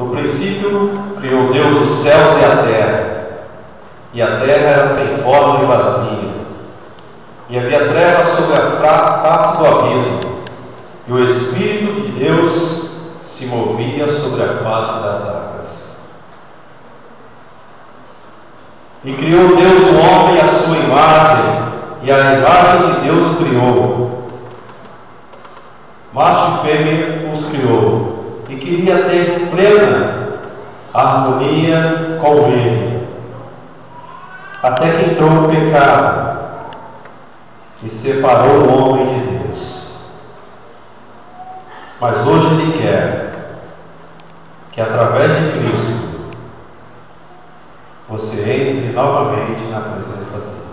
No princípio, criou Deus os céus e a terra, e a terra era sem forma e vazia, e havia trevas sobre a face do abismo, e o Espírito de Deus se movia sobre a face das águas. E criou Deus o homem à sua imagem, e a imagem de Deus criou. Macho e fêmea os criou, e queria ter plena harmonia com ele. Até que entrou o pecado e separou o homem de Deus. Mas hoje Ele quer que através de Cristo você entre novamente na presença dele.